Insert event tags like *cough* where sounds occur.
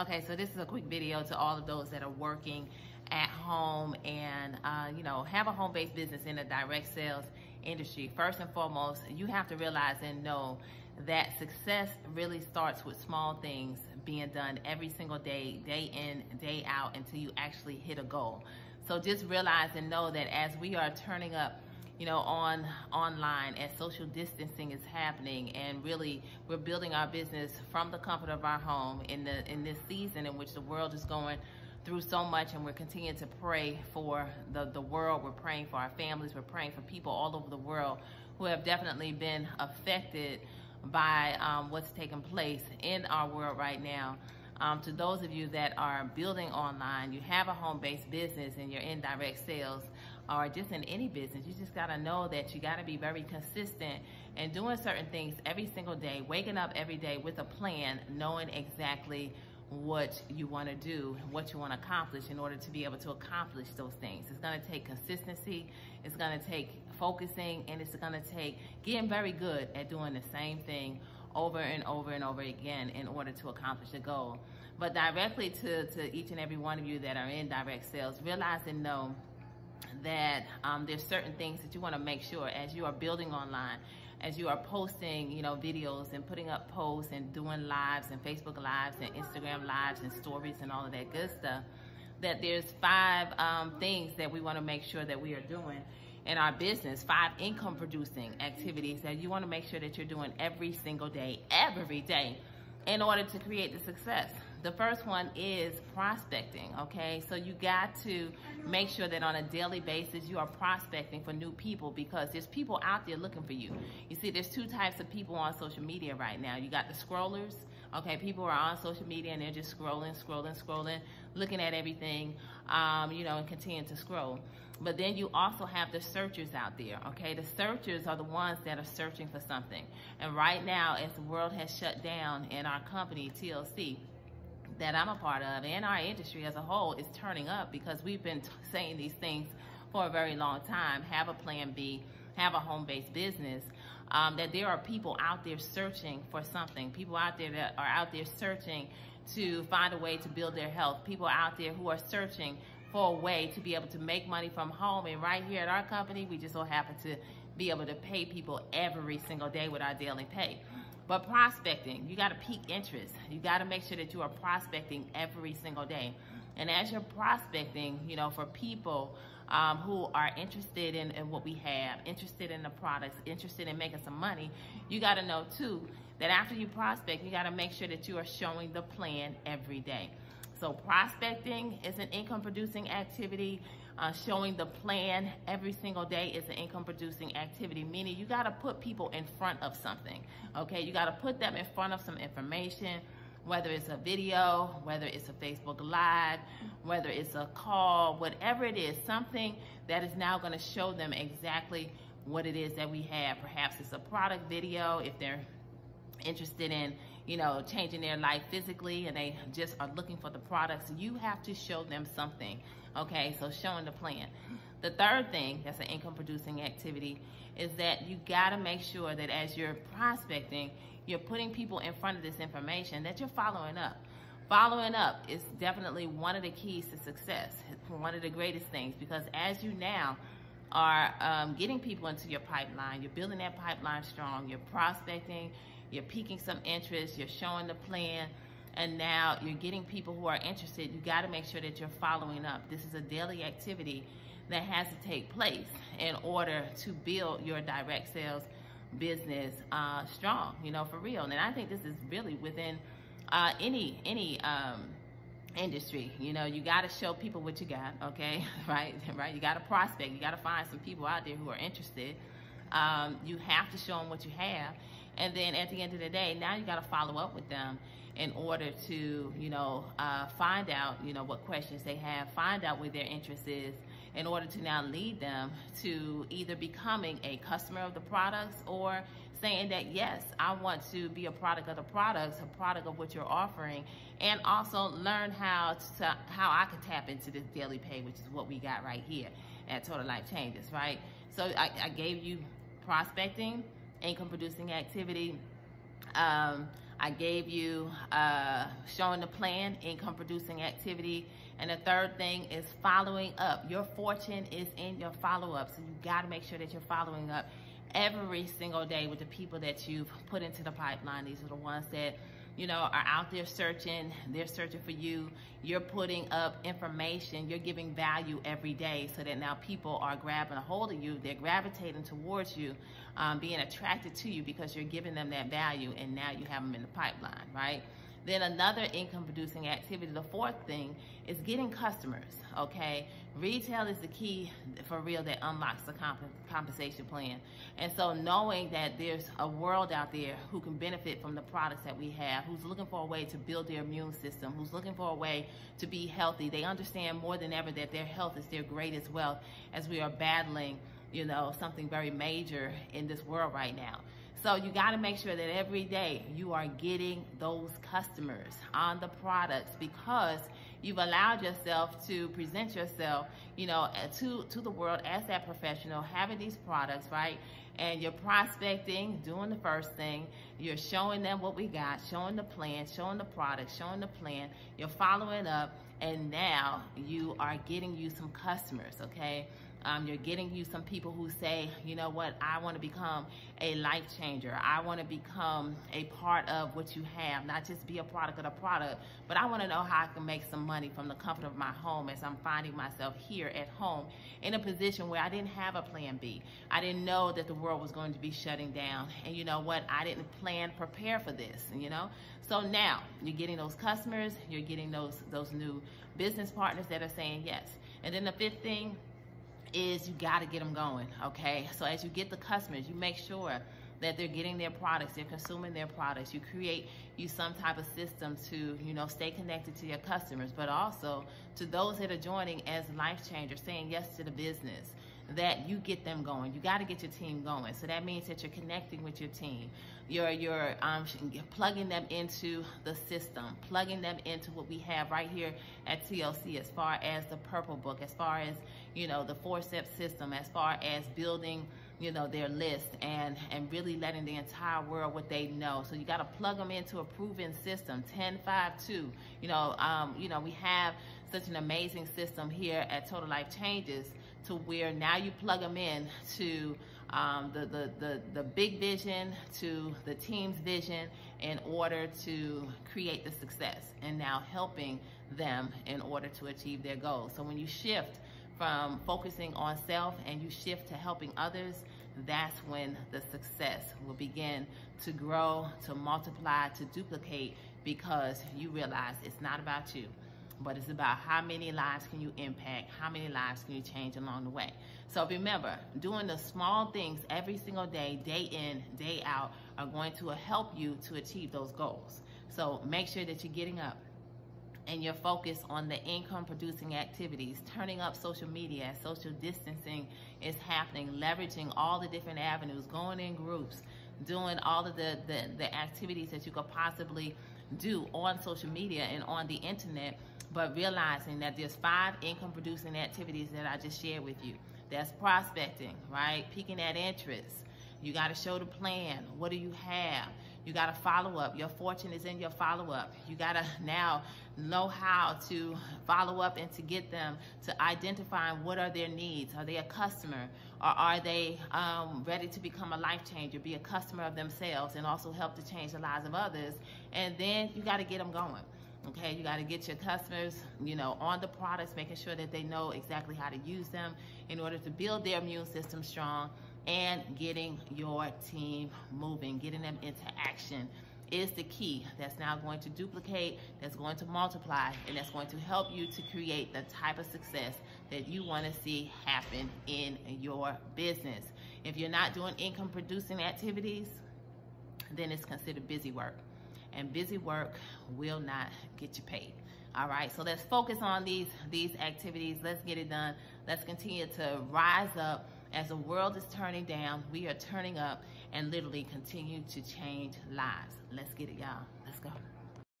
Okay, so this is a quick video to all of those that are working at home and uh, you know have a home-based business in the direct sales industry. First and foremost, you have to realize and know that success really starts with small things being done every single day, day in, day out, until you actually hit a goal. So just realize and know that as we are turning up you know, on online as social distancing is happening and really we're building our business from the comfort of our home in the in this season in which the world is going through so much and we're continuing to pray for the, the world. We're praying for our families. We're praying for people all over the world who have definitely been affected by um, what's taking place in our world right now. Um, to those of you that are building online, you have a home-based business and you're in direct sales, or just in any business, you just gotta know that you gotta be very consistent and doing certain things every single day, waking up every day with a plan, knowing exactly what you want to do, what you want to accomplish in order to be able to accomplish those things. It's going to take consistency, it's going to take focusing, and it's going to take getting very good at doing the same thing over and over and over again in order to accomplish the goal. But directly to, to each and every one of you that are in direct sales, realize and know that um, there's certain things that you want to make sure as you are building online, as you are posting, you know, videos and putting up posts and doing lives and Facebook lives and Instagram lives and stories and all of that good stuff, that there's five um, things that we want to make sure that we are doing in our business, five income producing activities that you want to make sure that you're doing every single day, every day in order to create the success. The first one is prospecting, okay? So you got to make sure that on a daily basis you are prospecting for new people because there's people out there looking for you. You see, there's two types of people on social media right now. You got the scrollers, okay? People are on social media and they're just scrolling, scrolling, scrolling, looking at everything, um, you know, and continuing to scroll. But then you also have the searchers out there, okay? The searchers are the ones that are searching for something. And right now, as the world has shut down in our company, TLC, that I'm a part of and our industry as a whole is turning up because we've been saying these things for a very long time. Have a plan B, have a home-based business. Um, that there are people out there searching for something. People out there that are out there searching to find a way to build their health. People out there who are searching for a way to be able to make money from home. And right here at our company, we just so happen to be able to pay people every single day with our daily pay. But prospecting, you got to pique interest. You got to make sure that you are prospecting every single day. And as you're prospecting, you know, for people um, who are interested in, in what we have, interested in the products, interested in making some money, you got to know too that after you prospect, you got to make sure that you are showing the plan every day. So prospecting is an income producing activity. Uh, showing the plan every single day is an income producing activity, meaning you got to put people in front of something. Okay, you got to put them in front of some information, whether it's a video, whether it's a Facebook Live, whether it's a call, whatever it is, something that is now going to show them exactly what it is that we have. Perhaps it's a product video if they're interested in you know, changing their life physically and they just are looking for the products, you have to show them something. Okay, so showing the plan. The third thing that's an income producing activity is that you got to make sure that as you're prospecting, you're putting people in front of this information that you're following up. Following up is definitely one of the keys to success, one of the greatest things, because as you now are um, getting people into your pipeline, you're building that pipeline strong, you're prospecting, you're piquing some interest, you're showing the plan, and now you're getting people who are interested. You got to make sure that you're following up. This is a daily activity that has to take place in order to build your direct sales business uh, strong, you know, for real. And I think this is really within uh, any any um, industry. You know, you got to show people what you got, okay? *laughs* right, right. You got to prospect. You got to find some people out there who are interested. Um, you have to show them what you have, and then at the end of the day, now you got to follow up with them in order to, you know, uh, find out, you know, what questions they have, find out where their interest is, in order to now lead them to either becoming a customer of the products or saying that yes, I want to be a product of the products, a product of what you're offering, and also learn how to how I can tap into this daily pay, which is what we got right here at Total Life Changes, right? So I, I gave you prospecting, income producing activity. Um, I gave you uh, showing the plan, income producing activity. And the third thing is following up. Your fortune is in your follow up. So you got to make sure that you're following up every single day with the people that you've put into the pipeline. These are the ones that you know, are out there searching. They're searching for you. You're putting up information. You're giving value every day so that now people are grabbing a hold of you. They're gravitating towards you, um, being attracted to you because you're giving them that value and now you have them in the pipeline, right? Then another income producing activity, the fourth thing is getting customers, okay? Retail is the key for real that unlocks the comp compensation plan. And so knowing that there's a world out there who can benefit from the products that we have, who's looking for a way to build their immune system, who's looking for a way to be healthy, they understand more than ever that their health is their greatest wealth as we are battling, you know, something very major in this world right now. So you got to make sure that every day you are getting those customers on the products because you've allowed yourself to present yourself, you know, uh, to to the world as that professional, having these products, right? And you're prospecting, doing the first thing. You're showing them what we got, showing the plan, showing the product, showing the plan. You're following up, and now you are getting you some customers, okay? Um, you're getting you some people who say, you know what, I want to become a life changer. I want to become a part of what you have, not just be a product of the product, but I want to know how I can make some money from the comfort of my home as I'm finding myself here at home in a position where I didn't have a plan B. I didn't know that the world was going to be shutting down. And you know what? I didn't plan, prepare for this, you know? So now you're getting those customers, you're getting those, those new business partners that are saying yes. And then the fifth thing, is you got to get them going, okay? So as you get the customers, you make sure that they're getting their products, they're consuming their products. You create you some type of system to, you know, stay connected to your customers, but also to those that are joining as life changers, saying yes to the business that you get them going. You got to get your team going. So that means that you're connecting with your team. You're you're um, plugging them into the system, plugging them into what we have right here at TLC as far as the Purple Book, as far as you know the four-step system, as far as building you know their list and and really letting the entire world what they know so you got to plug them into a proven system 10 5 2 you know um, you know we have such an amazing system here at total life changes to where now you plug them in to um, the, the, the, the big vision to the team's vision in order to create the success and now helping them in order to achieve their goals. So when you shift from focusing on self and you shift to helping others, that's when the success will begin to grow, to multiply, to duplicate because you realize it's not about you but it's about how many lives can you impact, how many lives can you change along the way. So remember, doing the small things every single day, day in, day out, are going to help you to achieve those goals. So make sure that you're getting up and you're focused on the income producing activities, turning up social media social distancing is happening, leveraging all the different avenues, going in groups, doing all of the, the, the activities that you could possibly do on social media and on the internet but realizing that there's five income producing activities that I just shared with you. That's prospecting, right? Piquing at interest. You got to show the plan. What do you have? You got to follow up. Your fortune is in your follow up. You got to *laughs* now know how to follow up and to get them to identifying what are their needs. Are they a customer? Or are they um, ready to become a life changer, be a customer of themselves, and also help to change the lives of others? And then you got to get them going. Okay, you got to get your customers, you know, on the products, making sure that they know exactly how to use them in order to build their immune system strong and getting your team moving, getting them into action is the key. That's now going to duplicate, that's going to multiply, and that's going to help you to create the type of success that you want to see happen in your business. If you're not doing income producing activities, then it's considered busy work and busy work will not get you paid. All right, so let's focus on these these activities. Let's get it done. Let's continue to rise up as the world is turning down. We are turning up and literally continue to change lives. Let's get it, y'all. Let's go.